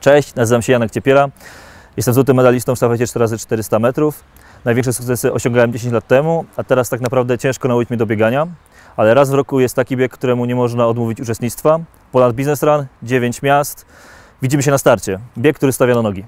Cześć, nazywam się Janek Ciepiera. Jestem złotym medalistą w sztafecie 4x400 metrów. Największe sukcesy osiągałem 10 lat temu, a teraz tak naprawdę ciężko nauczyć mnie do biegania. Ale raz w roku jest taki bieg, któremu nie można odmówić uczestnictwa. Ponad Business Run, 9 miast. Widzimy się na starcie. Bieg, który stawia na nogi.